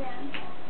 Yeah.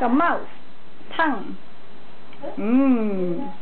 The mouth. Tongue. Mmm.